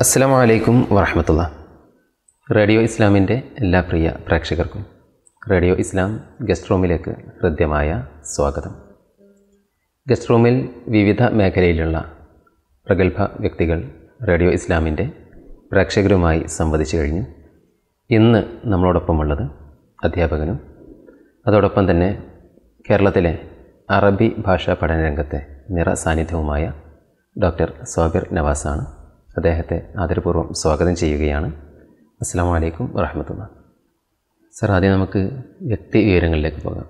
അസ്സാം വലൈക്കും വറഹമത്തുള്ള. റേഡിയോ ഇസ്ലാമിന്റെ എല്ലാ പ്രിയ പ്രേക്ഷകർക്കും റേഡിയോ ഇസ്ലാം ഗസ്റ്റ് റൂമിലേക്ക് ഹൃദ്യമായ സ്വാഗതം. ഗസ്റ്റ് റൂമിൽ വിവിധ മേഖലയിലുള്ള പ്രഗത്ഭ വ്യക്തികൾ റേഡിയോ ഇസ്ലാമിന്റെ പ്രേക്ഷകരുമായി സംവദിച്ചു കഴിഞ്ഞു ഇന്ന് നമ്മളോടൊപ്പമുള്ളത് അധ്യാപകനും അതോടൊപ്പം തന്നെ കേരളത്തിലെ അറബി ഭാഷാ പഠന രംഗത്തെ നിറ സാന്നിധ്യവുമായ ഡോക്ടർ സോബിർ നവാസാണ്. അദ്ദേഹത്തെ ആദരപൂർവം സ്വാഗതം ചെയ്യുകയാണ്. അസ്സാം വലൈക്കും വറഹമത്തുള്ള. സർ ആദ്യം നമുക്ക് വ്യക്തി വിവരങ്ങളിലേക്ക് പോകാം.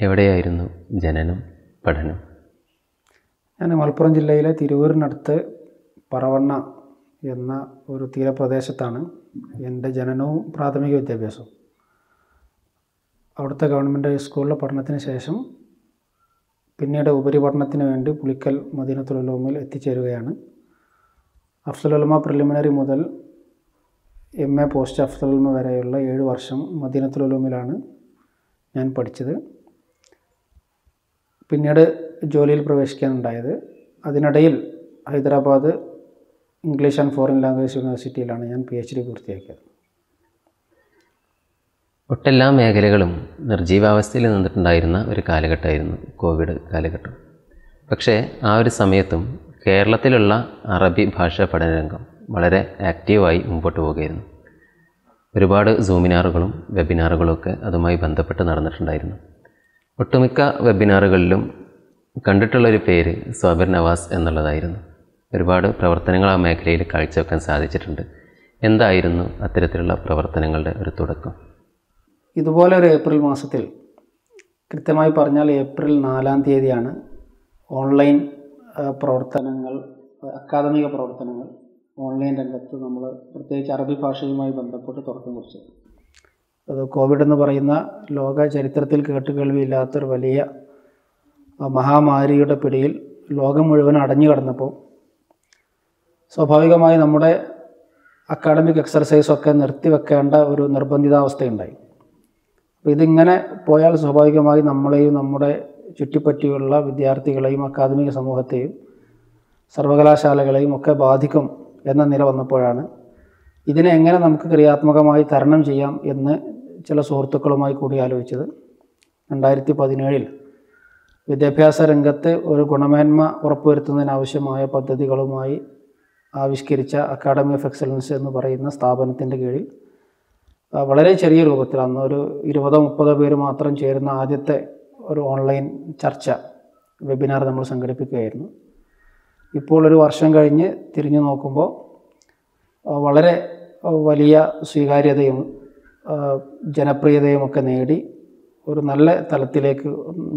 എവിടെയായിരുന്നു ജനനം പഠനം? ഞാൻ മലപ്പുറം ജില്ലയിലെ തിരൂരിനടുത്ത് പറവണ്ണ എന്ന ഒരു തീരപ്രദേശത്താണ് എന്റെ ജനനവും പ്രാഥമിക വിദ്യാഭ്യാസവും. അവിടുത്തെ ഗവൺമെന്റ് സ്കൂളിലെ പഠനത്തിന് ശേഷം പിന്നീട് ഉപരിപഠനത്തിന് വേണ്ടി പുളിക്കൽ മദീനത്തുലുലൂമിൽ എത്തിച്ചേരുകയാണ്. അഫ്സലുലമ പ്രിലിമിനറി മുതൽ എം എ പോസ്റ്റ് അഫ്സലുലമ വരെയുള്ള ഏഴ് വർഷം മദീനത്തുലുലൂമിലാണ് ഞാൻ പഠിച്ചത്. പിന്നീട് ജോലിയിൽ പ്രവേശിക്കാനുണ്ടായത്. അതിനിടയിൽ Hyderabad English and foreign language യൂണിവേഴ്സിറ്റിയിലാണ് ഞാൻ പി എച്ച് ഡി പൂർത്തിയാക്കിയത്. ഒട്ടെല്ലാ മേഖലകളും നിർജീവാവസ്ഥയിൽ നിന്നിട്ടുണ്ടായിരുന്ന ഒരു കാലഘട്ടമായിരുന്നു കോവിഡ് കാലഘട്ടം. പക്ഷേ ആ ഒരു സമയത്തും കേരളത്തിലുള്ള അറബി ഭാഷാ പഠനരംഗം വളരെ ആക്റ്റീവായി മുമ്പോട്ട് പോവുകയായിരുന്നു ഒരുപാട് സൂമിനാറുകളും വെബിനാറുകളും ഒക്കെ അതുമായി ബന്ധപ്പെട്ട് നടന്നിട്ടുണ്ടായിരുന്നു. ഒട്ടുമിക്ക വെബിനാറുകളിലും കണ്ടിട്ടുള്ളൊരു പേര് സ്വാബിർ നവാസ് എന്നുള്ളതായിരുന്നു. ഒരുപാട് പ്രവർത്തനങ്ങൾ ആ മേഖലയിൽ കാഴ്ചവെക്കാൻ സാധിച്ചിട്ടുണ്ട്. എന്തായിരുന്നു അത്തരത്തിലുള്ള പ്രവർത്തനങ്ങളുടെ ഒരു തുടക്കം? ഇതുപോലെ ഒരു ഏപ്രിൽ മാസത്തിൽ കൃത്യമായി പറഞ്ഞാൽ ഏപ്രിൽ നാലാം തീയതിയാണ് ഓൺലൈൻ പ്രവർത്തനങ്ങൾ അക്കാദമിക പ്രവർത്തനങ്ങൾ ഓൺലൈൻ രംഗത്ത് നമ്മൾ പ്രത്യേകിച്ച് അറബി ഭാഷയുമായി ബന്ധപ്പെട്ട് തുടക്കം കുറിച്ചത് അത് കോവിഡ് എന്ന് പറയുന്ന ലോക ചരിത്രത്തിൽ കേട്ടുകേൾവിയില്ലാത്തൊരു വലിയ മഹാമാരിയുടെ പിടിയിൽ ലോകം മുഴുവൻ അടഞ്ഞു കിടന്നപ്പോൾ സ്വാഭാവികമായി നമ്മുടെ അക്കാഡമിക് എക്സർസൈസൊക്കെ നിർത്തിവെക്കേണ്ട ഒരു നിർബന്ധിതാവസ്ഥയുണ്ടായി. അപ്പോൾ ഇതിങ്ങനെ പോയാൽ സ്വാഭാവികമായി നമ്മളെയും നമ്മുടെ ചുറ്റിപ്പറ്റിയുള്ള വിദ്യാർത്ഥികളെയും അക്കാദമിക സമൂഹത്തെയും സർവകലാശാലകളെയും ഒക്കെ ബാധിക്കും എന്ന നില വന്നപ്പോഴാണ് ഇതിനെ എങ്ങനെ നമുക്ക് ക്രിയാത്മകമായി തരണം ചെയ്യാം എന്ന് ചില സുഹൃത്തുക്കളുമായി കൂടി ആലോചിച്ചത് രണ്ടായിരത്തി പതിനേഴിൽ വിദ്യാഭ്യാസ രംഗത്തെ ഒരു ഗുണമേന്മ ഉറപ്പുവരുത്തുന്നതിനാവശ്യമായ പദ്ധതികളുമായി ആവിഷ്കരിച്ച അക്കാഡമി ഓഫ് എക്സലൻസ് എന്ന് പറയുന്ന സ്ഥാപനത്തിന്റെ കീഴിൽ വളരെ ചെറിയ രൂപത്തിൽ അന്ന് ഒരു ഇരുപതോ മുപ്പതോ പേര് മാത്രം ചേരുന്ന ആദ്യത്തെ ഒരു ഓൺലൈൻ ചർച്ച വെബിനാർ നമ്മൾ സംഘടിപ്പിക്കുകയായിരുന്നു. ഇപ്പോൾ ഒരു വർഷം കഴിഞ്ഞ് തിരിഞ്ഞു നോക്കുമ്പോൾ വളരെ വലിയ സ്വീകാര്യതയും ജനപ്രിയതയും ഒക്കെ നേടി ഒരു നല്ല തലത്തിലേക്ക്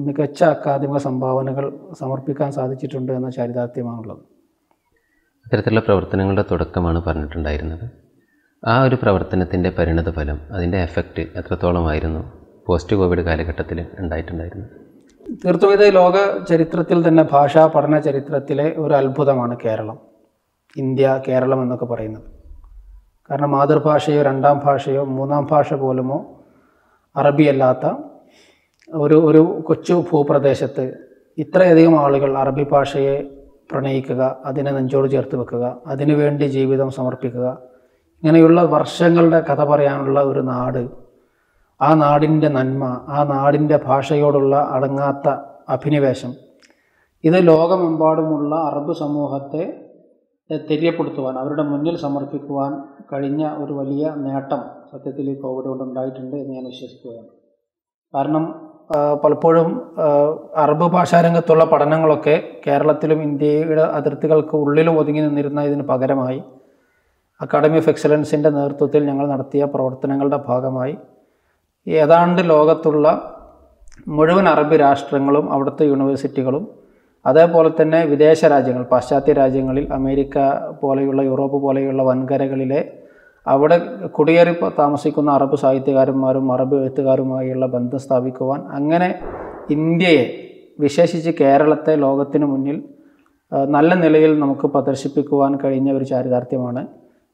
മികച്ച അക്കാദമിക സംഭാവനകൾ സമർപ്പിക്കാൻ സാധിച്ചിട്ടുണ്ട് എന്ന ചരിതാർത്ഥ്യമാണുള്ളത്. ഇത്തരത്തിലുള്ള പ്രവർത്തനങ്ങളുടെ തുടക്കമാണ് പറഞ്ഞിട്ടുണ്ടായിരുന്നത്. ആ ഒരു പ്രവർത്തനത്തിന്റെ പരിണിത ഫലം അതിന്റെ എഫക്റ്റ് എത്രത്തോളമായിരുന്നു? പോസ്റ്റ് കോവിഡ് കാലഘട്ടത്തിൽ ഉണ്ടായിട്ടുണ്ടായിരുന്നു. തീർത്തും ഇത് ലോക ചരിത്രത്തിൽ തന്നെ ഭാഷാ പഠന ചരിത്രത്തിലെ ഒരു അത്ഭുതമാണ് കേരളം. ഇന്ത്യ കേരളം എന്നൊക്കെ പറയുന്നത്. കാരണം മാതൃഭാഷയോ രണ്ടാം ഭാഷയോ മൂന്നാം ഭാഷ പോലുമോ അറബിയല്ലാത്ത ഒരു ഒരു കൊച്ചു ഭൂപ്രദേശത്ത് ഇത്രയധികം ആളുകൾ അറബി ഭാഷയെ പ്രണയിക്കുക അതിനെ നെഞ്ചോട് ചേർത്ത് വെക്കുക അതിനുവേണ്ടി ജീവിതം സമർപ്പിക്കുക ഇങ്ങനെയുള്ള വർഷങ്ങളുടെ കഥ പറയാനുള്ള ഒരു നാട് ആ നാടിന്റെ നന്മ ആ നാടിന്റെ ഭാഷയോടുള്ള അടങ്ങാത്ത അഭിനിവേശം. ഇത് ലോകമെമ്പാടുമുള്ള അറബ് സമൂഹത്തെ തെര്യപ്പെടുത്തുവാൻ അവരുടെ മുന്നിൽ സമർപ്പിക്കുവാൻ കഴിഞ്ഞ ഒരു വലിയ നേട്ടം സത്യത്തിൽ ഈ കോവിഡ് കൊണ്ട് ഉണ്ടായിട്ടുണ്ട് എന്ന് ഞാൻ വിശ്വസിക്കുകയാണ്. കാരണം പലപ്പോഴും അറബ് ഭാഷാരംഗത്തുള്ള പഠനങ്ങളൊക്കെ കേരളത്തിലും ഇന്ത്യയുടെ അതിർത്തികൾക്ക് ഉള്ളിലും ഒതുങ്ങി നിന്നിരുന്ന ഇതിന് പകരമായി അക്കാഡമി ഓഫ് എക്സലൻസിന്റെ നേതൃത്വത്തിൽ ഞങ്ങൾ നടത്തിയ പ്രവർത്തനങ്ങളുടെ ഭാഗമായി ഏതാണ്ട് ലോകത്തുള്ള മുഴുവൻ അറബ് രാഷ്ട്രങ്ങളും അവിടുത്തെ യൂണിവേഴ്സിറ്റികളും അതേപോലെ തന്നെ വിദേശ രാജ്യങ്ങൾ പാശ്ചാത്യ രാജ്യങ്ങളിൽ അമേരിക്ക പോലെയുള്ള യൂറോപ്പ് പോലെയുള്ള വൻകരകളിലെ അവിടെ കുടിയേറി താമസിക്കുന്ന അറബ് സാഹിത്യകാരന്മാരും അറബ് എഴുത്തുകാരുമായുള്ള ബന്ധം സ്ഥാപിക്കുവാൻ അങ്ങനെ ഇന്ത്യയെ വിശേഷിച്ച് കേരളത്തെ ലോകത്തിന് മുന്നിൽ നല്ല നിലയിൽ നമുക്ക് പ്രദർശിപ്പിക്കുവാൻ കഴിഞ്ഞ ഒരു ചാരിതാർത്ഥ്യമാണ്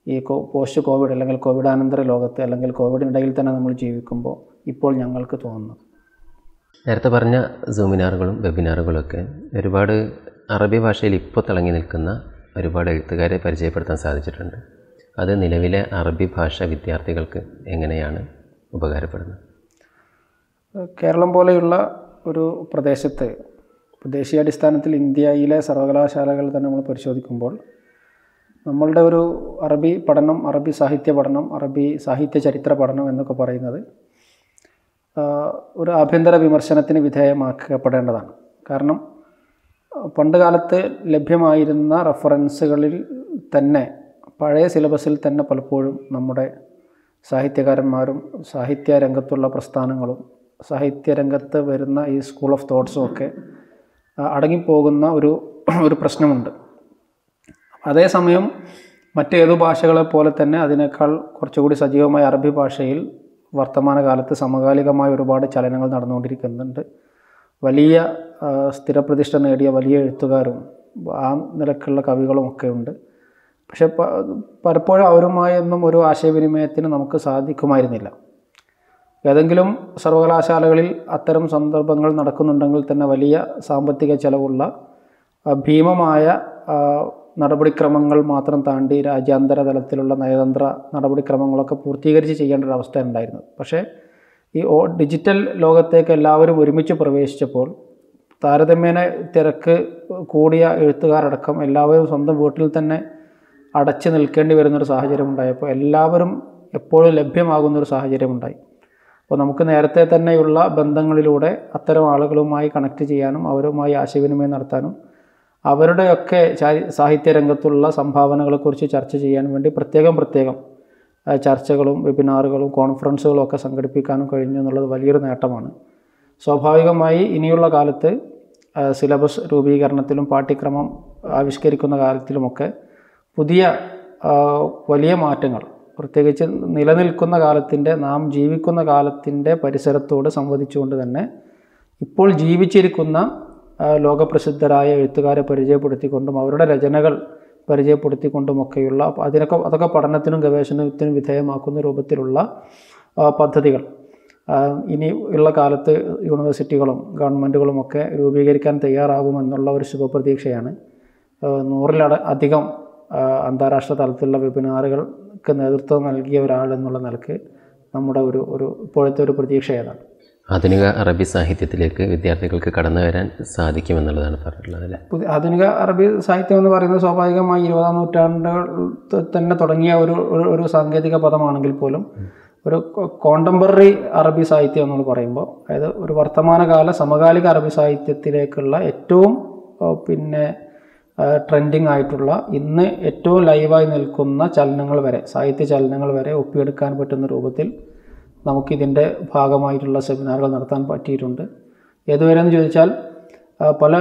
ഈ കോ പോസ്റ്റ് കോവിഡ് അല്ലെങ്കിൽ കോവിഡാനന്തര ലോകത്ത് അല്ലെങ്കിൽ കോവിഡിനിടയിൽ തന്നെ നമ്മൾ ജീവിക്കുമ്പോൾ ഇപ്പോൾ ഞങ്ങൾക്ക് തോന്നുന്നു. നേരത്തെ പറഞ്ഞ സൂമിനാറുകളും വെബിനാറുകളൊക്കെ ഒരുപാട് അറബി ഭാഷയിൽ ഇപ്പോൾ തിളങ്ങി നിൽക്കുന്ന ഒരുപാട് എഴുത്തുകാരെ പരിചയപ്പെടുത്താൻ സാധിച്ചിട്ടുണ്ട്. അത് നിലവിലെ അറബി ഭാഷ വിദ്യാർത്ഥികൾക്ക് എങ്ങനെയാണ് ഉപകാരപ്പെടുന്നത്? കേരളം പോലെയുള്ള ഒരു പ്രദേശത്ത് ദേശീയാടിസ്ഥാനത്തിൽ ഇന്ത്യയിലെ സർവകലാശാലകൾ തന്നെ നമ്മൾ പരിശോധിക്കുമ്പോൾ നമ്മളുടെ ഒരു അറബി പഠനം അറബി സാഹിത്യ പഠനം അറബി സാഹിത്യ ചരിത്ര പഠനം എന്നൊക്കെ പറയുന്നത് ഒരു ആഭ്യന്തര വിമർശനത്തിന് വിധേയമാക്കപ്പെടേണ്ടതാണ്. കാരണം പണ്ട് കാലത്ത് ലഭ്യമായിരുന്ന റെഫറൻസുകളിൽ തന്നെ പഴയ സിലബസിൽ തന്നെ പലപ്പോഴും നമ്മുടെ സാഹിത്യകാരന്മാരും സാഹിത്യ രംഗത്തുള്ള പ്രസ്ഥാനങ്ങളും സാഹിത്യരംഗത്ത് വരുന്ന ഈ സ്കൂൾ ഓഫ് തോട്ട്സും ഒക്കെ അടങ്ങിപ്പോകുന്ന ഒരു ഒരു പ്രശ്നമുണ്ട്. അതേസമയം മറ്റേതു ഭാഷകളെ പോലെ തന്നെ അതിനേക്കാൾ കുറച്ചുകൂടി സജീവമായ അറബി ഭാഷയിൽ വർത്തമാനകാലത്ത് സമകാലികമായ ഒരുപാട് ചലനങ്ങൾ നടന്നുകൊണ്ടിരിക്കുന്നുണ്ട്. വലിയ സ്ഥിരപ്രതിഷ്ഠ നേടിയ വലിയ എഴുത്തുകാരും ആ നിലക്കുള്ള കവികളും ഒക്കെ ഉണ്ട്. പക്ഷെ പലപ്പോഴും അവരുമായൊന്നും ഒരു ആശയവിനിമയത്തിന് നമുക്ക് സാധിക്കുമായിരുന്നില്ല. ഏതെങ്കിലും സർവകലാശാലകളിൽ അത്തരം സന്ദർഭങ്ങൾ നടക്കുന്നുണ്ടെങ്കിൽ തന്നെ വലിയ സാമ്പത്തിക ചെലവുള്ള ഭീമമായ നടപടിക്രമങ്ങൾ മാത്രം താണ്ടി രാജ്യാന്തര തലത്തിലുള്ള നയതന്ത്ര നടപടിക്രമങ്ങളൊക്കെ പൂർത്തീകരിച്ച് ചെയ്യേണ്ട ഒരു അവസ്ഥ ഉണ്ടായിരുന്നത്. പക്ഷേ ഈ ഓ ഡിജിറ്റൽ ലോകത്തേക്ക് എല്ലാവരും ഒരുമിച്ച് പ്രവേശിച്ചപ്പോൾ താരതമ്യേന തിരക്ക് കൂടിയ എഴുത്തുകാരടക്കം എല്ലാവരും സ്വന്തം വീട്ടിൽ തന്നെ അടച്ചു നിൽക്കേണ്ടി വരുന്നൊരു സാഹചര്യം ഉണ്ടായപ്പോൾ എല്ലാവരും എപ്പോഴും ലഭ്യമാകുന്നൊരു സാഹചര്യമുണ്ടായി അപ്പോൾ നമുക്ക് നേരത്തെ തന്നെയുള്ള ബന്ധങ്ങളിലൂടെ അത്തരം ആളുകളുമായി കണക്ട് ചെയ്യാനും അവരുമായി ആശയവിനിമയം നടത്താനും അവരുടെയൊക്കെ സാഹിത്യ രംഗത്തുള്ള സംഭാവനകളെക്കുറിച്ച് ചർച്ച ചെയ്യാൻ വേണ്ടി പ്രത്യേകം പ്രത്യേകം ചർച്ചകളും വെബിനാറുകളും കോൺഫറൻസുകളും ഒക്കെ സംഘടിപ്പിക്കാനും കഴിഞ്ഞു എന്നുള്ളത് വലിയൊരു നേട്ടമാണ്. സ്വാഭാവികമായി ഇനിയുള്ള കാലത്ത് സിലബസ് രൂപീകരണത്തിലും പാഠ്യക്രമം ആവിഷ്കരിക്കുന്ന കാലത്തിലുമൊക്കെ പുതിയ വലിയ മാറ്റങ്ങൾ പ്രത്യേകിച്ച് നിലനിൽക്കുന്ന കാലത്തിന്റെ നാം ജീവിക്കുന്ന കാലത്തിന്റെ പരിസരത്തോട് സംവദിച്ചുകൊണ്ട് തന്നെ ഇപ്പോൾ ജീവിച്ചിരിക്കുന്ന ലോകപ്രസിദ്ധരായ എഴുത്തുകാരെ പരിചയപ്പെടുത്തിക്കൊണ്ടും അവരുടെ രചനകൾ പരിചയപ്പെടുത്തിക്കൊണ്ടുമൊക്കെയുള്ള അതിനൊക്കെ അതൊക്കെ പഠനത്തിനും ഗവേഷണത്തിനും വിധേയമാക്കുന്ന രൂപത്തിലുള്ള പദ്ധതികൾ. ഇനി ഉള്ള കാലത്ത് യൂണിവേഴ്സിറ്റികളും ഗവൺമെന്റുകളും ഒക്കെ രൂപീകരിക്കാൻ തയ്യാറാകുമെന്നുള്ള ഒരു ശുഭപ്രതീക്ഷയാണ്. നൂറിലട അധികം അന്താരാഷ്ട്ര തലത്തിലുള്ള വെബിനാറുകൾക്ക് നേതൃത്വം നൽകിയ ഒരാൾ എന്നുള്ള നിലയ്ക്ക് നമ്മുടെ ഒരു ഒരു ഇപ്പോഴത്തെ ഒരു പ്രതീക്ഷ ഏതാണ്? ആധുനിക അറബി സാഹിത്യത്തിലേക്ക് വിദ്യാർത്ഥികൾക്ക് കടന്നു വരാൻ സാധിക്കുമെന്നുള്ളതാണ് പറഞ്ഞിട്ടുള്ളത് അല്ലേ? പുതിയ ആധുനിക അറബി സാഹിത്യം എന്ന് പറയുന്നത് സ്വാഭാവികമായി ഇരുപതാം നൂറ്റാണ്ടുകൾ തന്നെ തുടങ്ങിയ ഒരു ഒരു- ഒരു സാങ്കേതിക പദമാണെങ്കിൽ പോലും ഒരു കോണ്ടംപററി അറബി സാഹിത്യം എന്ന് പറയുമ്പോൾ അതായത് ഒരു വർത്തമാനകാല സമകാലിക അറബി സാഹിത്യത്തിലേക്കുള്ള ഏറ്റവും പിന്നെ ട്രെൻഡിങ് ആയിട്ടുള്ള ഇന്ന് ഏറ്റവും ലൈവായി നിൽക്കുന്ന ചലനങ്ങൾ വരെ സാഹിത്യ ചലനങ്ങൾ വരെ ഒപ്പിയെടുക്കാൻ പറ്റുന്ന രൂപത്തിൽ നമുക്കിതിന്റെ ഭാഗമായിട്ടുള്ള സെമിനാറുകൾ നടത്താൻ പറ്റിയിട്ടുണ്ട്. ഏതുവരെയെന്ന് ചോദിച്ചാൽ പല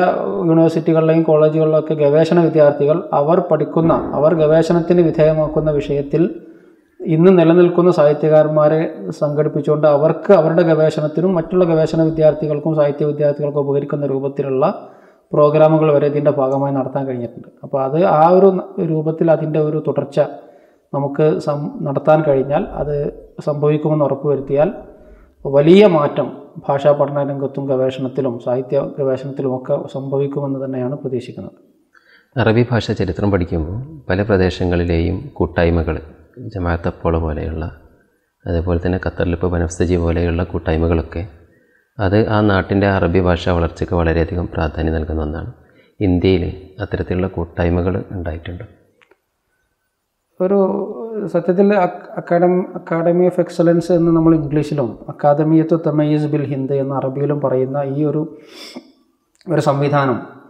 യൂണിവേഴ്സിറ്റികളിലെയും കോളേജുകളിലൊക്കെ ഗവേഷണ വിദ്യാർത്ഥികൾ അവർ പഠിക്കുന്ന അവർ ഗവേഷണത്തിന് വിധേയമാക്കുന്ന വിഷയത്തിൽ ഇന്ന് നിലനിൽക്കുന്ന സാഹിത്യകാരന്മാരെ സംഘടിപ്പിച്ചുകൊണ്ട് അവർക്ക് അവരുടെ ഗവേഷണത്തിനും മറ്റുള്ള ഗവേഷണ വിദ്യാർത്ഥികൾക്കും സാഹിത്യ വിദ്യാർത്ഥികൾക്കും ഉപകരിക്കുന്ന രൂപത്തിലുള്ള പ്രോഗ്രാമുകൾ വരെ ഇതിന്റെ ഭാഗമായി നടത്താൻ കഴിഞ്ഞിട്ടുണ്ട്. അപ്പോൾ അത് ആ ഒരു രൂപത്തിൽ അതിന്റെ ഒരു തുടർച്ച നമുക്ക് നടത്താൻ കഴിഞ്ഞാൽ അത് സംഭവിക്കുമെന്ന് ഉറപ്പുവരുത്തിയാൽ വലിയ മാറ്റം ഭാഷാ പഠന രംഗത്തും ഗവേഷണത്തിലും സാഹിത്യ ഗവേഷണത്തിലും ഒക്കെ സംഭവിക്കുമെന്ന് തന്നെയാണ് പ്രതീക്ഷിക്കുന്നത്. അറബി ഭാഷ ചരിത്രം പഠിക്കുമ്പോൾ പല പ്രദേശങ്ങളിലെയും കൂട്ടായ്മകൾ ജമാഅത്തപ്പോള പോലെയുള്ള അതേപോലെ തന്നെ ഖത്തറിലിപ്പോൾ ബനഫ്സജി പോലെയുള്ള കൂട്ടായ്മകളൊക്കെ അത് ആ നാട്ടിന്റെ അറബി ഭാഷ വളർച്ചയ്ക്ക് വളരെയധികം പ്രാധാന്യം നൽകുന്ന ഒന്നാണ്. ഇന്ത്യയിൽ അത്തരത്തിലുള്ള കൂട്ടായ്മകൾ ഉണ്ടായിട്ടുണ്ട്. ഒരു സത്യത്തിൽ അക്കാഡമി അക്കാഡമി ഓഫ് എക്സലൻസ് എന്ന് നമ്മൾ ഇംഗ്ലീഷിലും അക്കാദമിയത്ത് തമയീസ് ബിൽ ഹിന്ദ് എന്ന് അറബിയിലും പറയുന്ന ഈ ഒരു ഒരു സംവിധാനം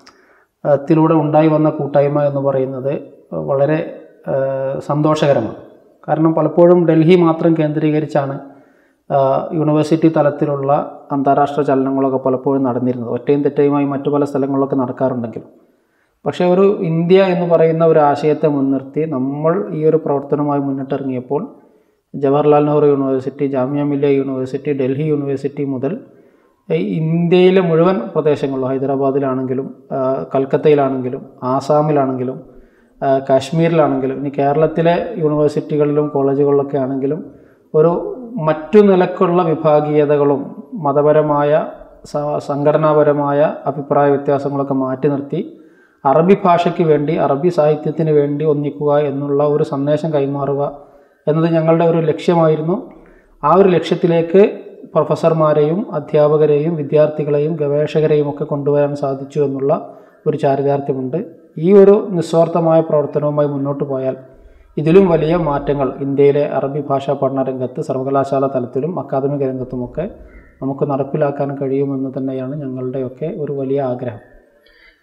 ത്തിലൂടെ ഉണ്ടായി വന്ന കൂട്ടായ്മ എന്ന് പറയുന്നത് വളരെ സന്തോഷകരമാണ്. കാരണം പലപ്പോഴും ഡൽഹി മാത്രം കേന്ദ്രീകരിച്ചാണ് യൂണിവേഴ്സിറ്റി തലത്തിലുള്ള അന്താരാഷ്ട്ര ചലനങ്ങളൊക്കെ പലപ്പോഴും നടന്നിരുന്നത്. ഒറ്റയും തെറ്റയുമായി മറ്റു പല സ്ഥലങ്ങളിലൊക്കെ നടക്കാറുണ്ടെങ്കിലും. പക്ഷേ ഒരു ഇന്ത്യ എന്ന് പറയുന്ന ഒരു ആശയത്തെ മുൻനിർത്തി നമ്മൾ ഈ ഒരു പ്രവർത്തനവുമായി മുന്നിട്ടിറങ്ങിയപ്പോൾ ജവഹർലാൽ നെഹ്റു യൂണിവേഴ്സിറ്റി ജാമ്യ മില്ലിയ യൂണിവേഴ്സിറ്റി ഡൽഹി യൂണിവേഴ്സിറ്റി മുതൽ ഇന്ത്യയിലെ മുഴുവൻ പ്രദേശങ്ങളിലും ഹൈദരാബാദിലാണെങ്കിലും കൽക്കത്തയിലാണെങ്കിലും ആസാമിലാണെങ്കിലും കാശ്മീരിലാണെങ്കിലും ഇനി കേരളത്തിലെ യൂണിവേഴ്സിറ്റികളിലും കോളേജുകളിലൊക്കെ ആണെങ്കിലും ഒരു മറ്റു നിലക്കുള്ള വിഭാഗീയതകളും മതപരമായ സംഘടനാപരമായ അഭിപ്രായ വ്യത്യാസങ്ങളൊക്കെ മാറ്റി നിർത്തി അറബി ഭാഷയ്ക്ക് വേണ്ടി അറബി സാഹിത്യത്തിന് വേണ്ടി ഒന്നിക്കുക എന്നുള്ള ഒരു സന്ദേശം കൈമാറുക എന്നത് ഞങ്ങളുടെ ഒരു ലക്ഷ്യമായിരുന്നു. ആ ഒരു ലക്ഷ്യത്തിലേക്ക് പ്രൊഫസർമാരെയും അധ്യാപകരെയും വിദ്യാർത്ഥികളെയും ഗവേഷകരെയും ഒക്കെ കൊണ്ടുവരാൻ സാധിച്ചു എന്നുള്ള ഒരു ചാരിതാർത്ഥ്യമുണ്ട്. ഈ ഒരു നിസ്വാർത്ഥമായ പ്രവർത്തനവുമായി മുന്നോട്ട് പോയാൽ ഇതിലും വലിയ മാറ്റങ്ങൾ ഇന്ത്യയിലെ അറബി ഭാഷാ പഠന രംഗത്ത് സർവകലാശാല തലത്തിലും അക്കാദമിക രംഗത്തുമൊക്കെ നമുക്ക് നടപ്പിലാക്കാൻ കഴിയുമെന്ന് തന്നെയാണ് ഞങ്ങളുടെയൊക്കെ ഒരു വലിയ ആഗ്രഹം.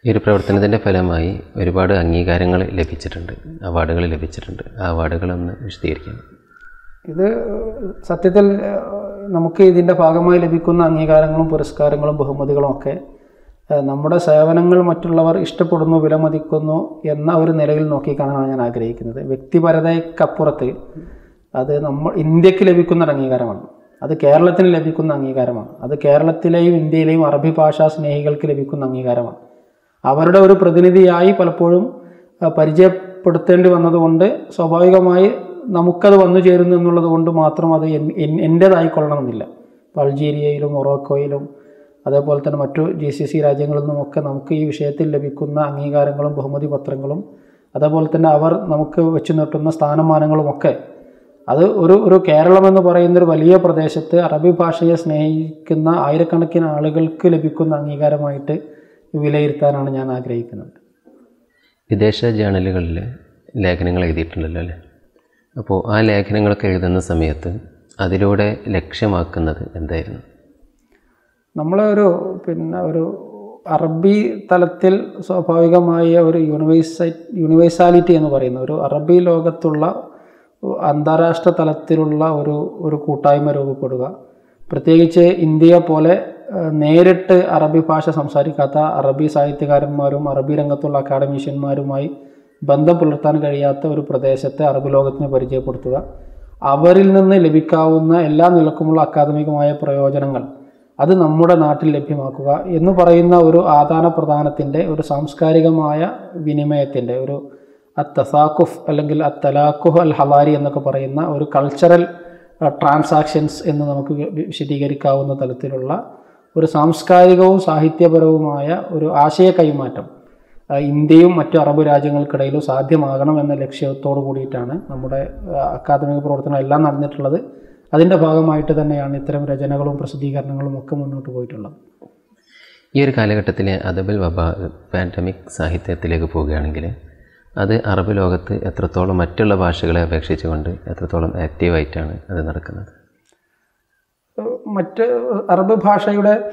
ഈ ഒരു പ്രവർത്തനത്തിന്റെ ഫലമായി ഒരുപാട് അംഗീകാരങ്ങൾ ലഭിച്ചിട്ടുണ്ട് അവാർഡുകൾ ലഭിച്ചിട്ടുണ്ട്. ആ അവാർഡുകളൊന്ന് വിശദീകരിക്കാം. ഇത് സത്യത്തിൽ നമുക്ക് ഇതിന്റെ ഭാഗമായി ലഭിക്കുന്ന അംഗീകാരങ്ങളും പുരസ്കാരങ്ങളും ബഹുമതികളും ഒക്കെ നമ്മുടെ സേവനങ്ങൾ മറ്റുള്ളവർ ഇഷ്ടപ്പെടുന്നു വിലമതിക്കുന്നു എന്ന ഒരു നിലയിൽ നോക്കിക്കാണാനാണ് ഞാൻ ആഗ്രഹിക്കുന്നത്. വ്യക്തിപരതയ്ക്കപ്പുറത്ത് അത് നമ്മൾ ഇന്ത്യയ്ക്ക് ലഭിക്കുന്ന അംഗീകാരമാണ്. അത് കേരളത്തിന് ലഭിക്കുന്ന അംഗീകാരമാണ്. അത് കേരളത്തിലെയും ഇന്ത്യയിലെയും അറബി ഭാഷാ സ്നേഹികൾക്ക് ലഭിക്കുന്ന അംഗീകാരമാണ്. അവരുടെ ഒരു പ്രതിനിധിയായി പലപ്പോഴും പരിചയപ്പെടുത്തേണ്ടി വന്നതുകൊണ്ട് സ്വാഭാവികമായി നമുക്കത് വന്നു ചേരുന്നു എന്നുള്ളത് കൊണ്ട് മാത്രം അത് എൻ- എൻ- എന്റേതായിക്കൊള്ളണമെന്നില്ല ഇപ്പോൾ അൾജീരിയയിലും മൊറോക്കോയിലും അതേപോലെ തന്നെ മറ്റു ജി സി സി രാജ്യങ്ങളിൽ നിന്നുമൊക്കെ നമുക്ക് ഈ വിഷയത്തിൽ ലഭിക്കുന്ന അംഗീകാരങ്ങളും ബഹുമതി പത്രങ്ങളും അതേപോലെ തന്നെ അവർ നമുക്ക് വെച്ചു നീട്ടുന്ന സ്ഥാനമാനങ്ങളുമൊക്കെ അത് ഒരു ഒരു കേരളം എന്ന് പറയുന്ന ഒരു വലിയ പ്രദേശത്ത് അറബി ഭാഷയെ സ്നേഹിക്കുന്ന ആയിരക്കണക്കിന് ആളുകൾക്ക് ലഭിക്കുന്ന അംഗീകാരമായിട്ട് വിലയിരുത്താനാണ് ഞാൻ ആഗ്രഹിക്കുന്നത്. വിദേശ ജേണലുകളിൽ ലേഖനങ്ങൾ എഴുതിയിട്ടുണ്ടല്ലോ അല്ലേ? അപ്പോൾ ആ ലേഖനങ്ങളൊക്കെ എഴുതുന്ന സമയത്ത് അതിലൂടെ ലക്ഷ്യമാക്കുന്നത് എന്തായിരുന്നു? നമ്മൾ ഒരു പിന്നെ ഒരു അറബി തലത്തിൽ സ്വാഭാവികമായ ഒരു യൂണിവേഴ്സൈ യൂണിവേഴ്സാലിറ്റി എന്ന് പറയുന്ന ഒരു അറബി ലോകത്തുള്ള അന്താരാഷ്ട്ര തലത്തിലുള്ള ഒരു ഒരു കൂട്ടായ്മ രൂപപ്പെടുക. പ്രത്യേകിച്ച് ഇന്ത്യ പോലെ നേരിട്ട് അറബി ഭാഷ സംസാരിക്കാത്ത അറബി സാഹിത്യകാരന്മാരും അറബി രംഗത്തുള്ള അക്കാഡമീഷ്യന്മാരുമായി ബന്ധം പുലർത്താൻ കഴിയാത്ത ഒരു പ്രദേശത്തെ അറബി ലോകത്തിന് പരിചയപ്പെടുത്തുക. അവരിൽ നിന്ന് ലഭിക്കാവുന്ന എല്ലാ നിലക്കുമുള്ള അക്കാദമികമായ പ്രയോജനങ്ങൾ അത് നമ്മുടെ നാട്ടിൽ ലഭ്യമാക്കുക എന്ന് പറയുന്ന ഒരു ആദാന പ്രധാനത്തിന്റെ ഒരു സാംസ്കാരികമായ വിനിമയത്തിന്റെ ഒരു അത്തസാഖുഫ് അല്ലെങ്കിൽ അത്തലാഖുഹ് അൽ ഹവാരി എന്നൊക്കെ പറയുന്ന ഒരു കൾച്ചറൽ ട്രാൻസാക്ഷൻസ് എന്ന് നമുക്ക് വിശദീകരിക്കാവുന്ന തലത്തിലുള്ള ഒരു സാംസ്കാരികവും സാഹിത്യപരവുമായ ഒരു ആശയ കൈമാറ്റം ഇന്ത്യയും മറ്റു അറബ് രാജ്യങ്ങൾക്കിടയിലും സാധ്യമാകണം എന്ന ലക്ഷ്യത്തോടു കൂടിയിട്ടാണ് നമ്മുടെ അക്കാദമിക പ്രവർത്തനം എല്ലാം നടന്നിട്ടുള്ളത്. അതിന്റെ ഭാഗമായിട്ട് തന്നെയാണ് ഇത്തരം രചനകളും പ്രസിദ്ധീകരണങ്ങളും ഒക്കെ മുന്നോട്ട് പോയിട്ടുള്ളത്. ഈ ഒരു കാലഘട്ടത്തിലെ അദബൽ വബ പാൻഡമിക് സാഹിത്യത്തിലേക്ക് പോവുകയാണെങ്കിൽ അത് അറബ് ലോകത്ത് എത്രത്തോളം മറ്റുള്ള ഭാഷകളെ അപേക്ഷിച്ചുകൊണ്ട് എത്രത്തോളം ആക്റ്റീവായിട്ടാണ് അത് നടക്കുന്നത്? മറ്റ് അറബ് ഭാഷയുടെ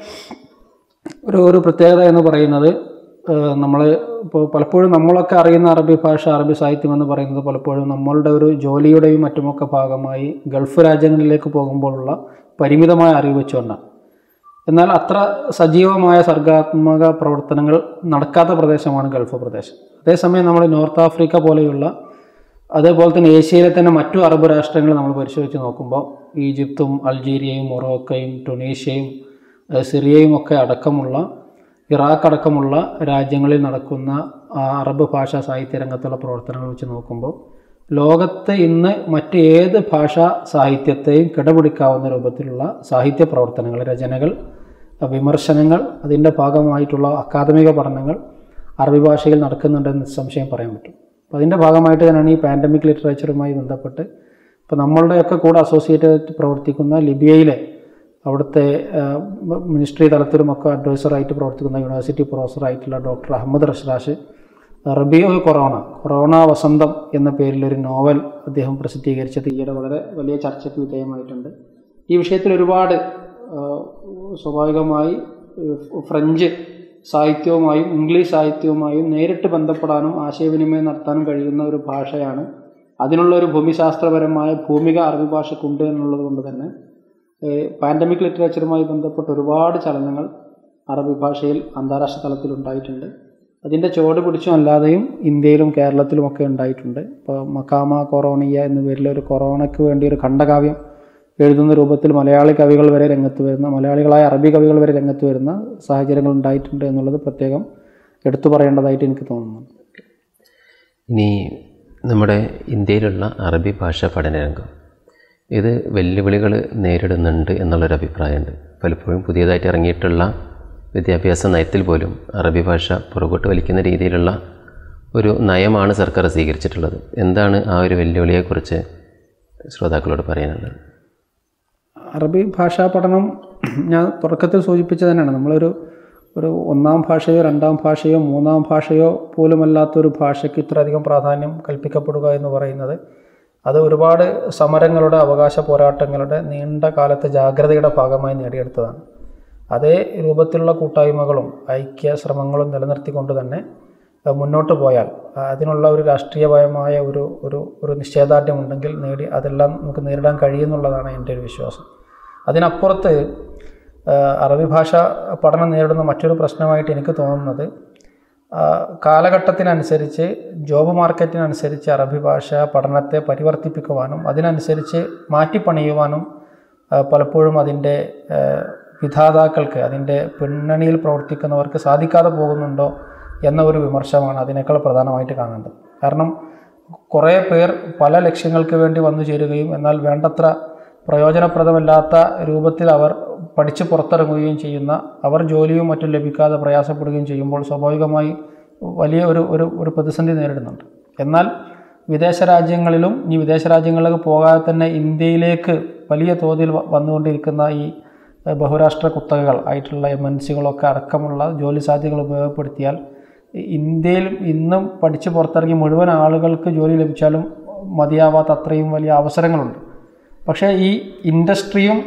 ഒരു ഒരു പ്രത്യേകത എന്ന് പറയുന്നത് നമ്മൾ ഇപ്പോൾ പലപ്പോഴും നമ്മളൊക്കെ അറിയുന്ന അറബി ഭാഷ അറബി സാഹിത്യം എന്ന് പറയുന്നത് പലപ്പോഴും നമ്മളുടെ ഒരു ജോലിയുടെയും മറ്റുമൊക്കെ ഭാഗമായി ഗൾഫ് രാജ്യങ്ങളിലേക്ക് പോകുമ്പോഴുള്ള പരിമിതമായ അറിവ് വെച്ചുകൊണ്ടാണ്. എന്നാൽ അത്ര സജീവമായ സർഗാത്മക പ്രവർത്തനങ്ങൾ നടക്കാത്ത പ്രദേശമാണ് ഗൾഫ് പ്രദേശം. അതേസമയം നമ്മൾ നോർത്ത് ആഫ്രിക്ക പോലെയുള്ള അതേപോലെ തന്നെ ഏഷ്യയിലെ തന്നെ മറ്റു അറബ് രാഷ്ട്രങ്ങൾ നമ്മൾ പരിശോധിച്ച് നോക്കുമ്പോൾ ഈജിപ്തും അൾജീരിയയും മൊറോക്കയും ടുണീഷ്യയും സിറിയയും ഒക്കെ അടക്കമുള്ള ഇറാഖ് അടക്കമുള്ള രാജ്യങ്ങളിൽ നടക്കുന്ന അറബ് ഭാഷാ സാഹിത്യ രംഗത്തുള്ള പ്രവർത്തനങ്ങൾ വെച്ച് നോക്കുമ്പോൾ ലോകത്ത് ഇന്ന് മറ്റ് ഏത് ഭാഷാ സാഹിത്യത്തെയും കിടപിടിക്കാവുന്ന രൂപത്തിലുള്ള സാഹിത്യ പ്രവർത്തനങ്ങൾ രചനകൾ വിമർശനങ്ങൾ അതിന്റെ ഭാഗമായിട്ടുള്ള അക്കാദമിക പഠനങ്ങൾ അറബി ഭാഷയിൽ നടക്കുന്നുണ്ടെന്ന് നിസ്സംശയം പറയാൻ പറ്റും. അപ്പോൾ അതിന്റെ ഭാഗമായിട്ട് തന്നെയാണ് ഈ പാൻഡമിക് ലിറ്ററേച്ചറുമായി ബന്ധപ്പെട്ട് ഇപ്പോൾ നമ്മളുടെയൊക്കെ കൂടെ അസോസിയേറ്റ് പ്രവർത്തിക്കുന്ന ലിബിയയിലെ അവിടുത്തെ മിനിസ്ട്രി തലത്തിലുമൊക്കെ അഡ്വൈസറായിട്ട് പ്രവർത്തിക്കുന്ന യൂണിവേഴ്സിറ്റി പ്രൊഫസറായിട്ടുള്ള ഡോക്ടർ അഹമ്മദ് റഷ്റാഷ് റബിയോ കൊറോണ കൊറോണ വസന്തം എന്ന പേരിലൊരു നോവൽ അദ്ദേഹം പ്രസിദ്ധീകരിച്ചത്. ഈയിടെ വളരെ വലിയ ചർച്ചയ്ക്ക് വിധേയമായിട്ടുണ്ട്. ഈ വിഷയത്തിൽ ഒരുപാട് സ്വാഭാവികമായി ഫ്രഞ്ച് സാഹിത്യവുമായും ഇംഗ്ലീഷ് സാഹിത്യവുമായും നേരിട്ട് ബന്ധപ്പെടാനും ആശയവിനിമയം നടത്താനും കഴിയുന്ന ഒരു ഭാഷയാണ്. അതിനുള്ള ഒരു ഭൂമിശാസ്ത്രപരമായ ഭൂമിക അറബി ഭാഷക്കുണ്ട് എന്നുള്ളത് കൊണ്ട് തന്നെ പാൻഡമിക് ലിറ്ററേച്ചറുമായി ബന്ധപ്പെട്ട ഒരുപാട് ചലനങ്ങൾ അറബി ഭാഷയിൽ അന്താരാഷ്ട്ര തലത്തിൽ ഉണ്ടായിട്ടുണ്ട്. അതിന്റെ ചുവട് പിടിച്ചും അല്ലാതെയും ഇന്ത്യയിലും കേരളത്തിലുമൊക്കെ ഉണ്ടായിട്ടുണ്ട്. ഇപ്പോൾ മക്കാമ കൊറോണിയ എന്ന പേരിൽ ഒരു കൊറോണയ്ക്ക് വേണ്ടി ഒരു ഖണ്ഡകാവ്യം എഴുതുന്ന രൂപത്തിൽ മലയാളി കവികൾ വരെ രംഗത്ത് വരുന്ന മലയാളികളായ അറബി കവികൾ വരെ രംഗത്ത് വരുന്ന സാഹചര്യങ്ങൾ ഉണ്ടായിട്ടുണ്ട് എന്നുള്ളത് പ്രത്യേകം എടുത്തു പറയേണ്ടതായിട്ട് എനിക്ക് തോന്നുന്നു. ഇനി നമ്മുടെ ഇന്ത്യയിലുള്ള അറബി ഭാഷ പഠനരംഗം ഇത് വെല്ലുവിളികൾ നേരിടുന്നുണ്ട് എന്നുള്ളൊരു അഭിപ്രായമുണ്ട്. പലപ്പോഴും പുതിയതായിട്ട് ഇറങ്ങിയിട്ടുള്ള വിദ്യാഭ്യാസ നയത്തിൽ പോലും അറബി ഭാഷ പുറകോട്ട് വലിക്കുന്ന രീതിയിലുള്ള ഒരു നയമാണ് സർക്കാർ സ്വീകരിച്ചിട്ടുള്ളത്. എന്താണ് ആ ഒരു വെല്ലുവിളിയെക്കുറിച്ച് ശ്രോതാക്കളോട് പറയാനുള്ളത്? അറബി ഭാഷാ പഠനം ഞാൻ തുടക്കത്തിൽ സൂചിപ്പിച്ചത് തന്നെയാണ്. നമ്മളൊരു ഒരു ഒന്നാം ഭാഷയോ രണ്ടാം ഭാഷയോ മൂന്നാം ഭാഷയോ പോലുമല്ലാത്തൊരു ഭാഷയ്ക്ക് ഇത്രയധികം പ്രാധാന്യം കൽപ്പിക്കപ്പെടുക എന്ന് പറയുന്നത് അത് ഒരുപാട് സമരങ്ങളുടെ അവകാശ പോരാട്ടങ്ങളുടെ നീണ്ട കാലത്തെ ജാഗ്രതയുടെ ഭാഗമായി നേടിയെടുത്തതാണ്. അതേ രൂപത്തിലുള്ള കൂട്ടായ്മകളും ഐക്യ ശ്രമങ്ങളും നിലനിർത്തിക്കൊണ്ട് തന്നെ മുന്നോട്ട് പോയാൽ അതിനുള്ള ഒരു രാഷ്ട്രീയപരമായ ഒരു ഒരു ഒരു നിശ്ചയദാർഢ്യം ഉണ്ടെങ്കിൽ നേടി അതെല്ലാം നമുക്ക് നേരിടാൻ കഴിയുമെന്നുള്ളതാണ് എന്റെ ഒരു വിശ്വാസം. അതിനപ്പുറത്ത് അറബി ഭാഷ പഠനം നേരിടുന്ന മറ്റൊരു പ്രശ്നമായിട്ട് എനിക്ക് തോന്നുന്നത് കാലഘട്ടത്തിനനുസരിച്ച് ജോബ് മാർക്കറ്റിനനുസരിച്ച് അറബി ഭാഷ പഠനത്തെ പരിവർത്തിപ്പിക്കുവാനും അതിനനുസരിച്ച് മാറ്റിപ്പണിയുവാനും പലപ്പോഴും അതിന്റെ വിധാതാക്കൾക്ക് അതിന്റെ പിന്നണിയിൽ പ്രവർത്തിക്കുന്നവർക്ക് സാധിക്കാതെ പോകുന്നുണ്ടോ എന്ന ഒരു വിമർശമാണ് അതിനേക്കാൾ പ്രധാനമായിട്ട് കാണേണ്ടത്. കാരണം കുറേ പേർ പല ലക്ഷ്യങ്ങൾക്ക് വേണ്ടി വന്നു ചേരുകയും എന്നാൽ വേണ്ടത്ര പ്രയോജനപ്രദമല്ലാത്ത രൂപത്തിൽ അവർ പഠിച്ച് പുറത്തിറങ്ങുകയും ചെയ്യുന്ന അവർ ജോലിയും മറ്റും ലഭിക്കാതെ പ്രയാസപ്പെടുകയും ചെയ്യുമ്പോൾ സ്വാഭാവികമായി വലിയ ഒരു ഒരു ഒരു പ്രതിസന്ധി നേരിടുന്നുണ്ട്. എന്നാൽ വിദേശ രാജ്യങ്ങളിലും ഈ വിദേശ രാജ്യങ്ങളിലേക്ക് പോകാതെ തന്നെ ഇന്ത്യയിലേക്ക് വലിയ തോതിൽ വന്നുകൊണ്ടിരിക്കുന്ന ഈ ബഹുരാഷ്ട്ര കുത്തകകൾ ആയിട്ടുള്ള എം എൻ സികളൊക്കെ അടക്കമുള്ള ജോലി സാധ്യതകൾ ഉപയോഗപ്പെടുത്തിയാൽ ഇന്ത്യയിൽ ഇന്നും പഠിച്ച് പുറത്തിറങ്ങി മുഴുവൻ ആളുകൾക്ക് ജോലി ലഭിച്ചാലും മതിയാവാത്ത അത്രയും വലിയ അവസരങ്ങളുണ്ട്. പക്ഷേ ഈ ഇൻഡസ്ട്രിയും